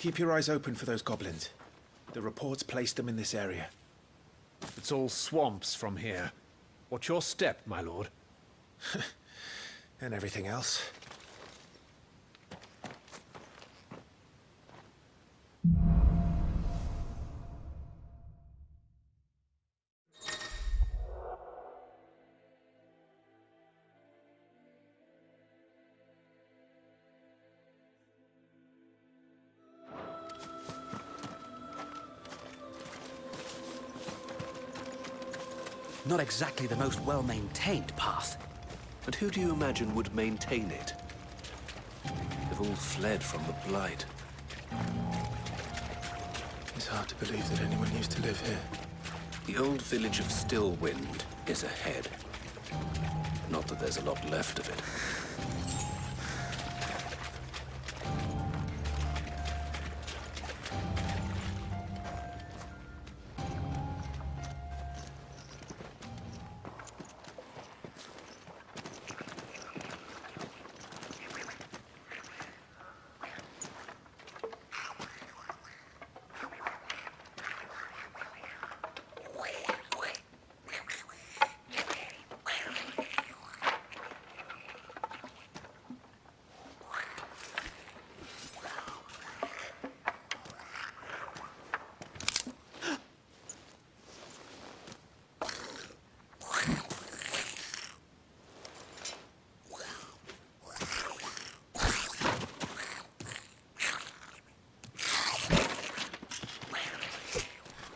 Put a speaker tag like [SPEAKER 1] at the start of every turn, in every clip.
[SPEAKER 1] Keep your eyes open for those goblins. The reports placed them in this area.
[SPEAKER 2] It's all swamps from here. Watch your step, my lord.
[SPEAKER 1] and everything else.
[SPEAKER 3] Not exactly the most well-maintained path.
[SPEAKER 4] And who do you imagine would maintain it? They've all fled from the Blight.
[SPEAKER 1] It's hard to believe that anyone used to live here.
[SPEAKER 4] The old village of Stillwind is ahead. Not that there's a lot left of it.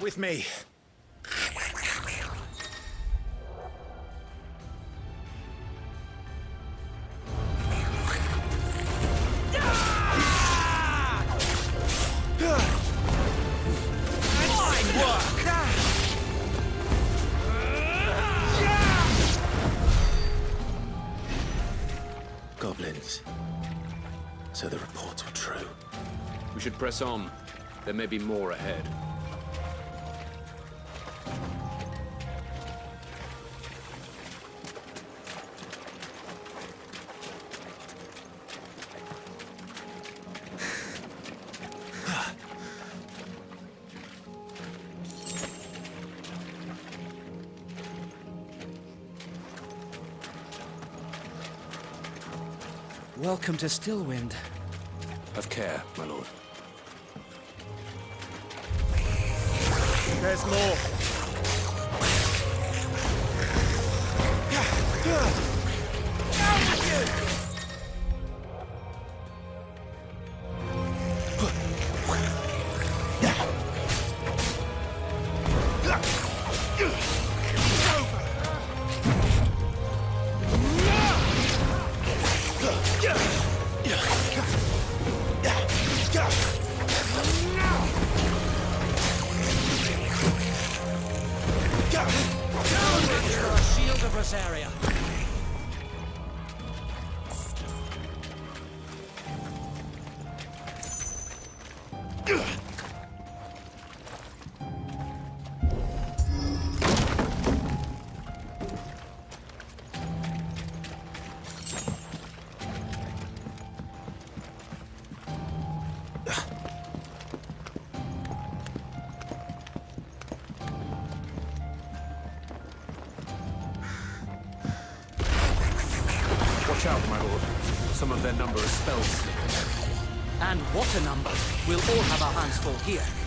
[SPEAKER 1] With me. Goblins. So the reports were true.
[SPEAKER 4] We should press on. There may be more ahead.
[SPEAKER 3] Welcome to Stillwind.
[SPEAKER 4] Have care, my lord.
[SPEAKER 1] There's more.
[SPEAKER 2] Watch out, my lord. Some of their number is spell slippers.
[SPEAKER 3] And what a number. We'll all have our hands full here.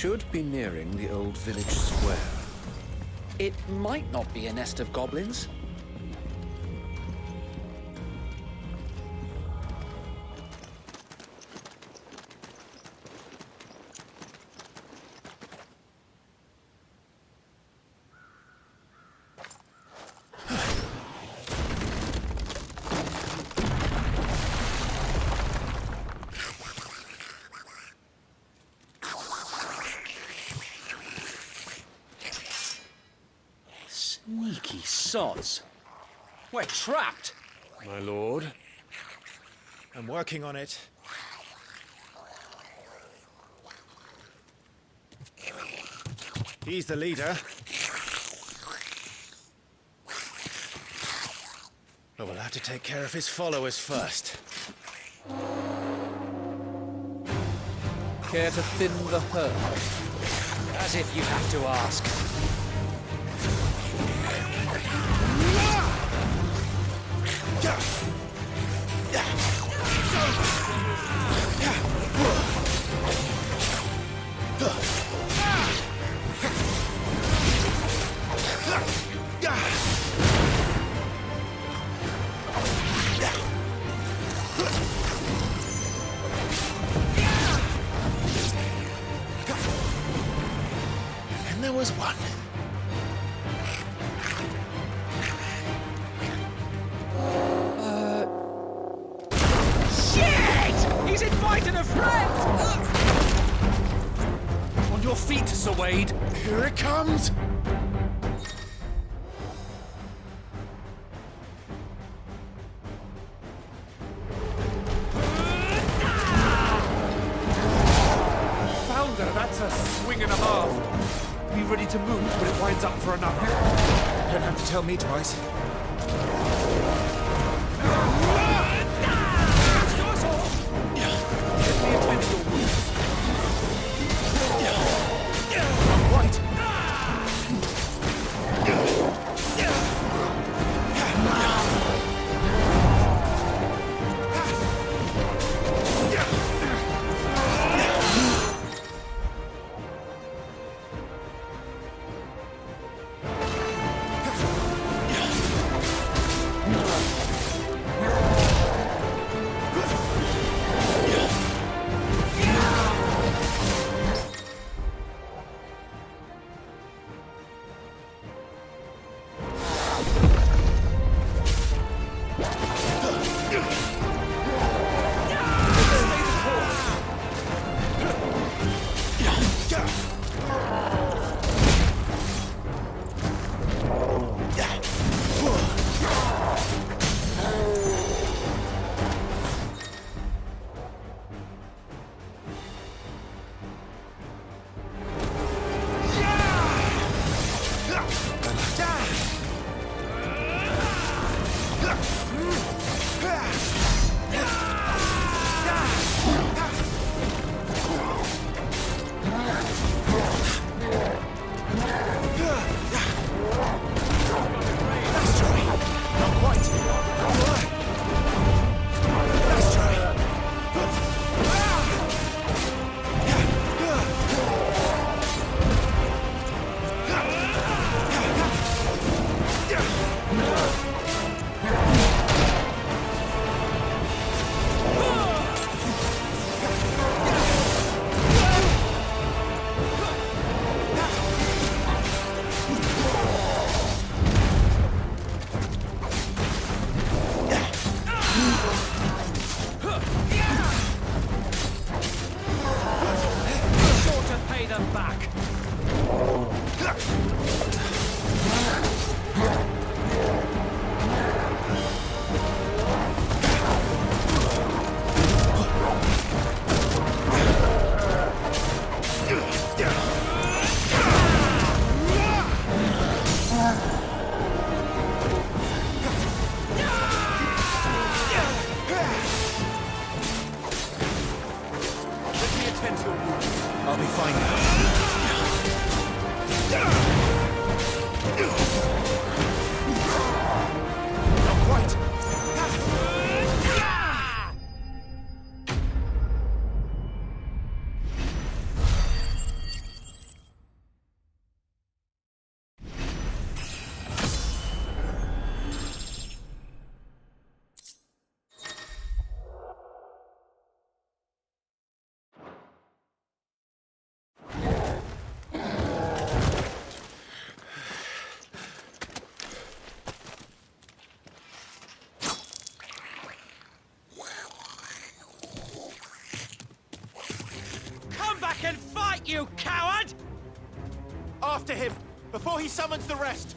[SPEAKER 4] Should be nearing the old village square.
[SPEAKER 3] It might not be a nest of goblins. Sods. We're trapped.
[SPEAKER 2] My lord.
[SPEAKER 1] I'm working on it. He's the leader. But we'll have to take care of his followers first.
[SPEAKER 2] Care to thin the herd?
[SPEAKER 3] As if you have to ask.
[SPEAKER 1] And
[SPEAKER 2] ready to move when it winds up for another.
[SPEAKER 1] Don't have to tell me twice. I'll be fine
[SPEAKER 3] you coward!
[SPEAKER 1] After him, before he summons the rest!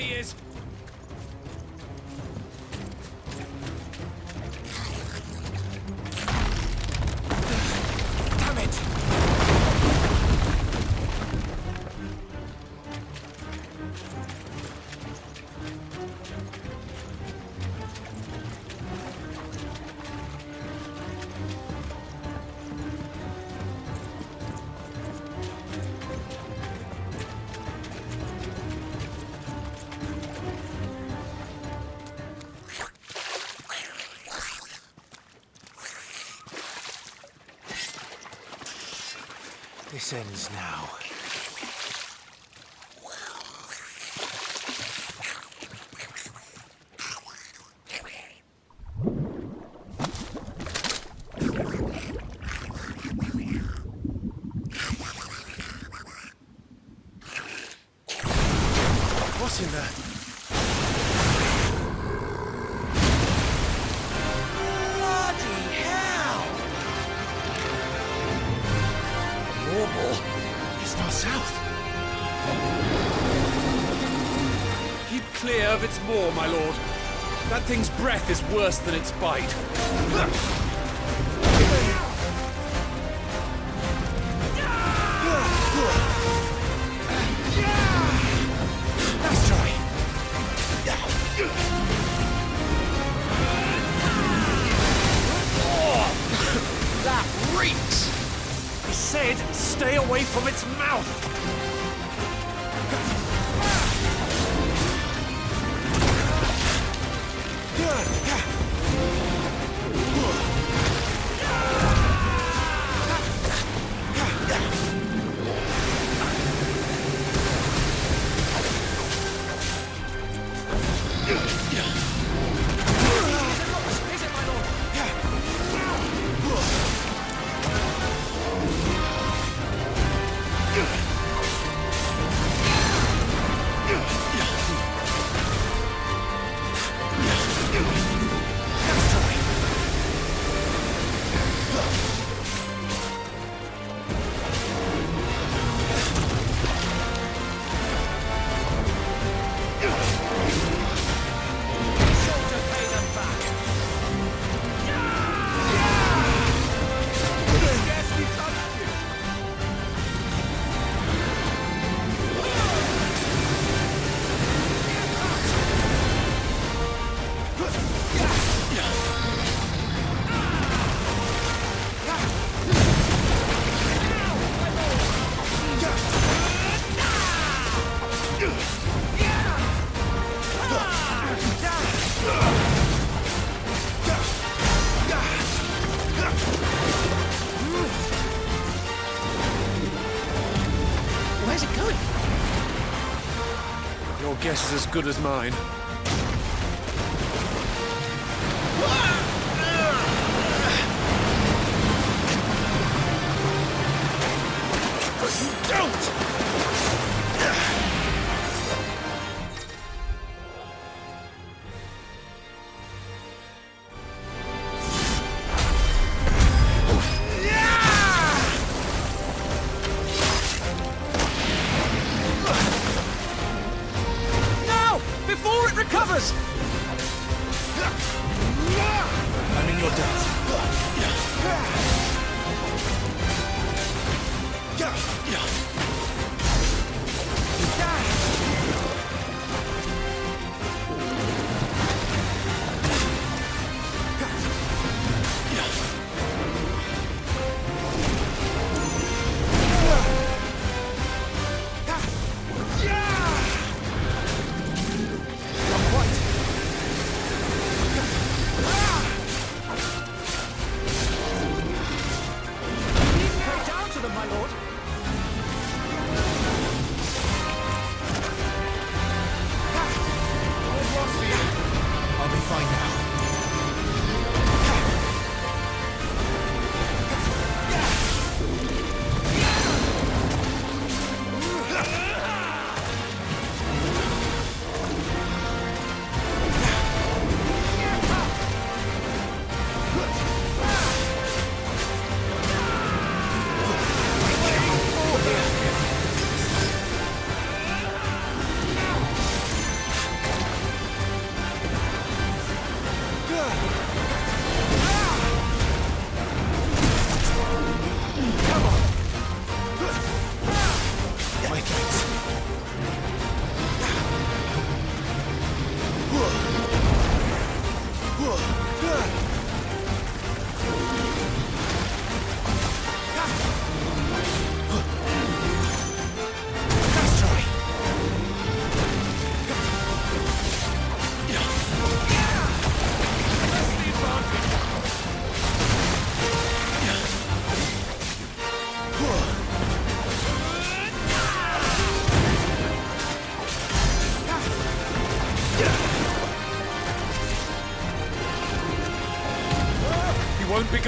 [SPEAKER 2] He is.
[SPEAKER 1] This ends now.
[SPEAKER 2] Clear of its maw, my lord. That thing's breath is worse than its bite. That reeks! I said, stay away from its mouth!
[SPEAKER 3] Where's
[SPEAKER 2] good as mine.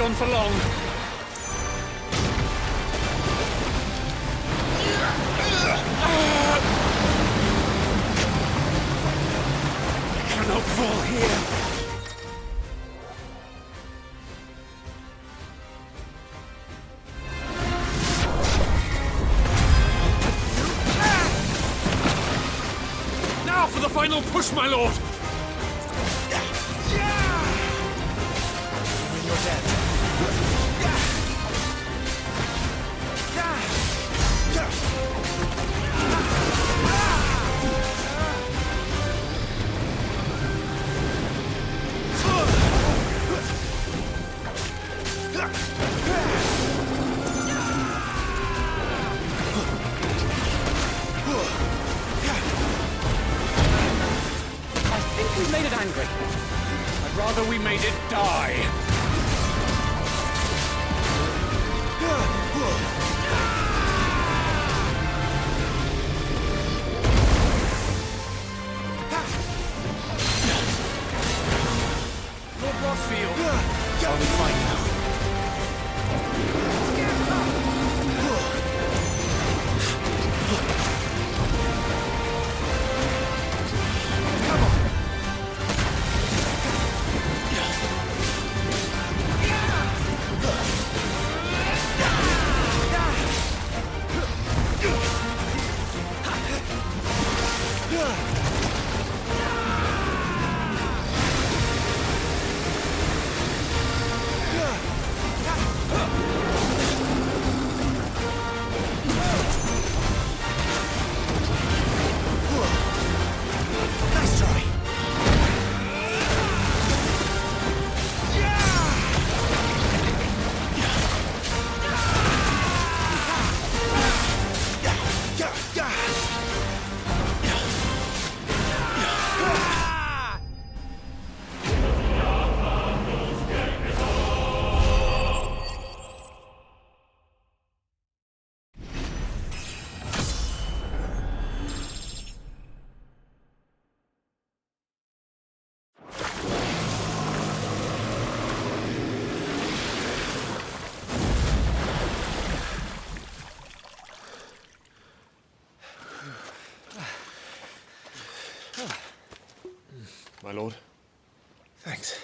[SPEAKER 2] Gone for long. I cannot fall here. Now for the final push, my lord! I'd rather we made it die.
[SPEAKER 1] Nice
[SPEAKER 2] lord.
[SPEAKER 1] Thanks.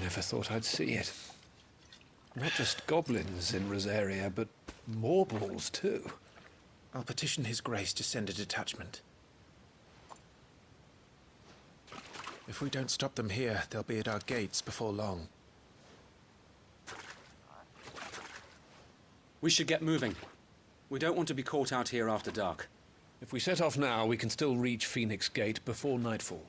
[SPEAKER 2] Never thought I'd see it. Not just goblins in Rosaria, but morbols too.
[SPEAKER 1] I'll petition His Grace to send a detachment. If we don't stop them here, they'll be at our gates before long.
[SPEAKER 3] We should get moving. We don't want to be caught out here after dark.
[SPEAKER 2] If we set off now, we can still reach Phoenix Gate before nightfall.